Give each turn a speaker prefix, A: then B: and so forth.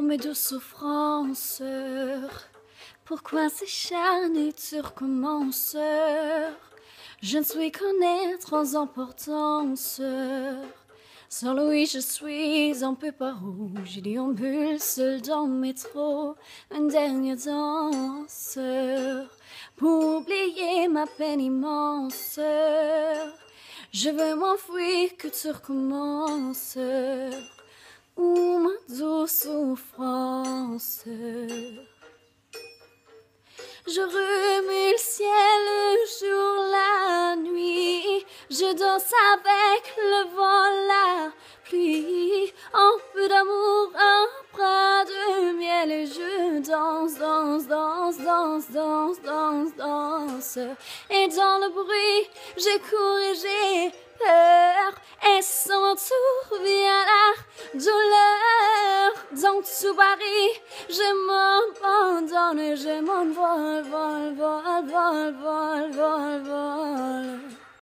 A: Mes douces souffrances, pourquoi s'écharner tu recommences Je ne suis connaître en importance. Sans Louis, je suis un peu par où j'ai déambule seul dans le métro, une dernière danse pour oublier ma peine immense. Je veux m'enfuir que tu recommences. Ou ma douce souffrance. Je remue le ciel le jour, la nuit. Je danse avec le vent, la pluie. Un peu d'amour, un bras de miel. Et je danse, danse, danse, danse, danse, danse, danse. Et dans le bruit, j'ai couru, j'ai peur. Et sans tour vient tout Paris, je m'abandonne, je m'envole, vol, vol, vol, vol, vol, vol.